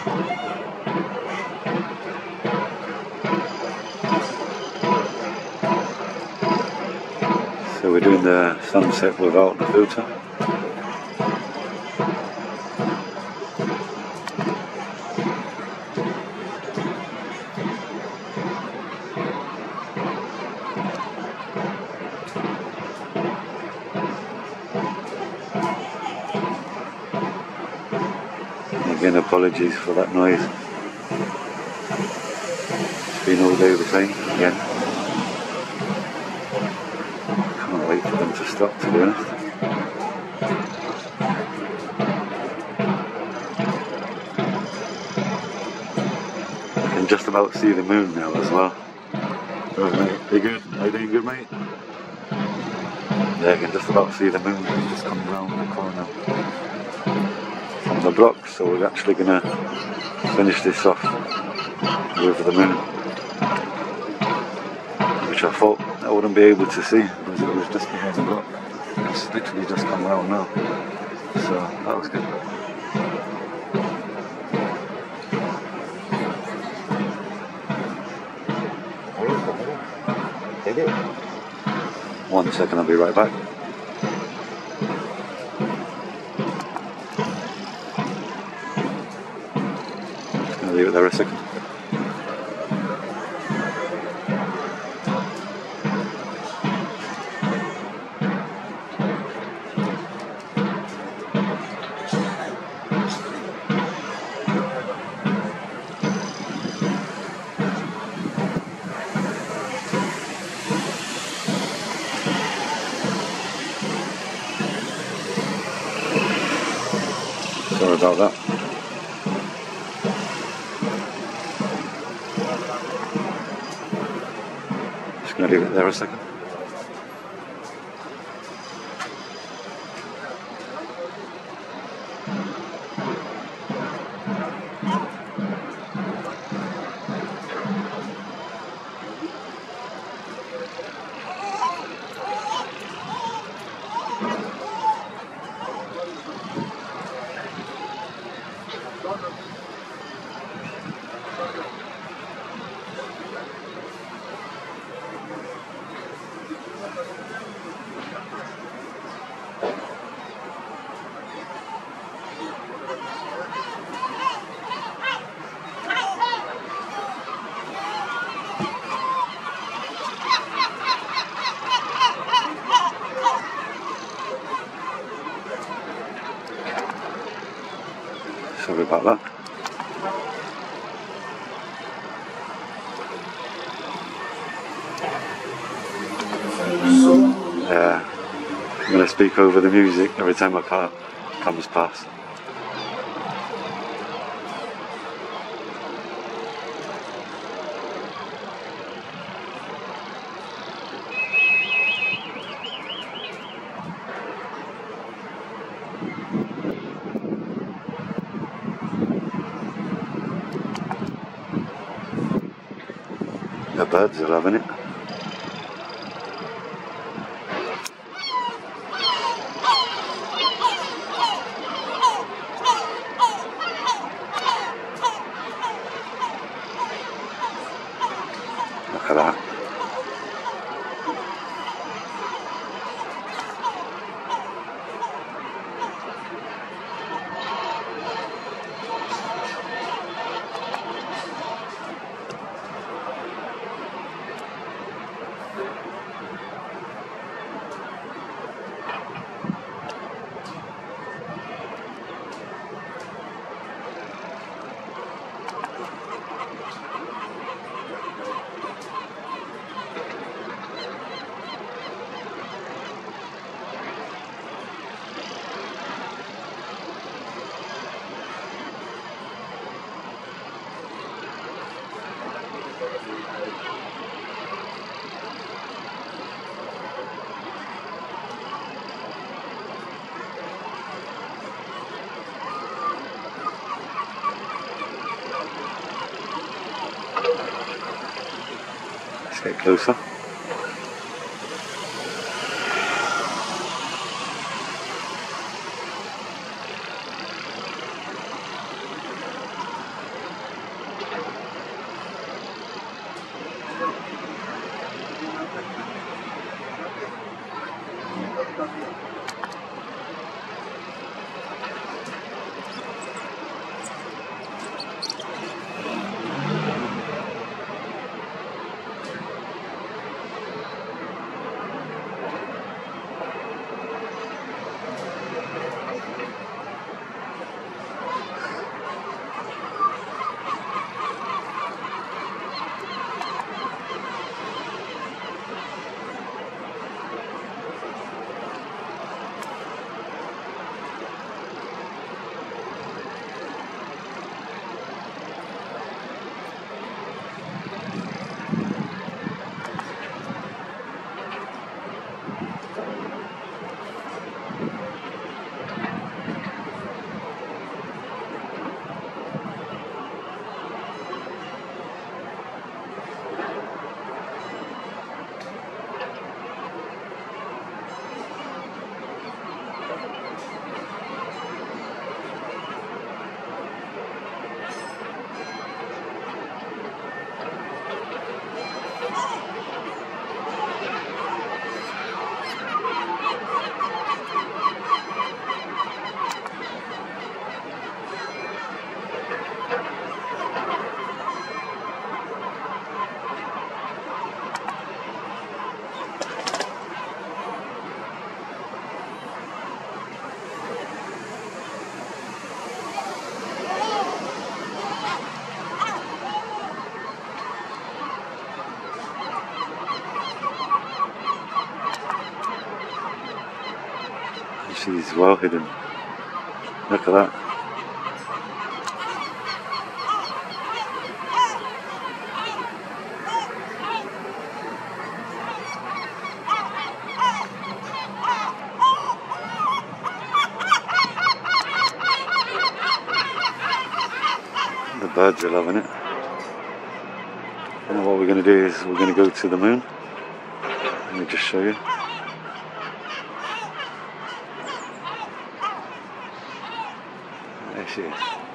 So we're doing the sunset without the filter. Again, apologies for that noise. It's been all day the same again. Can't wait for them to stop, to be honest. I can just about see the moon now as well. Oh, mate, you good? Are you doing good, mate? Yeah, I can just about see the moon just come round the corner the block, so we're actually going to finish this off with the moon, which I thought I wouldn't be able to see because it was just behind the block. It's literally just come round now, so that was good. One second, I'll be right back. Just gonna leave it there a second. About that. Just gonna leave it there a second. Sorry about that. Yeah, I'm gonna speak over the music every time a car comes past. Birds are loving it. Look at that. Let's get closer. She's well hidden. Look at that. The birds are loving it. And what we're going to do is we're going to go to the moon. Let me just show you. There she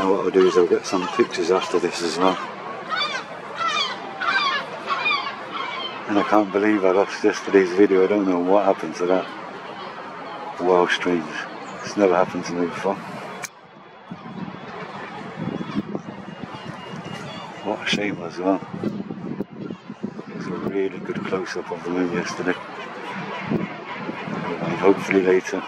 Now what I'll do is I'll get some pictures after this as well. And I can't believe I lost yesterday's video. I don't know what happened to that. Well strange. It's never happened to me before. What a shame as well. It was a really good close up of the moon yesterday. And hopefully later